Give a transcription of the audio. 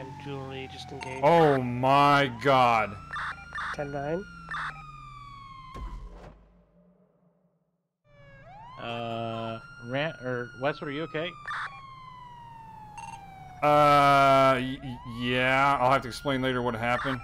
and jewelry just in case. Oh my god. 10 9. Uh, Rant or Wes, are you okay? Uh, yeah, I'll have to explain later what happened.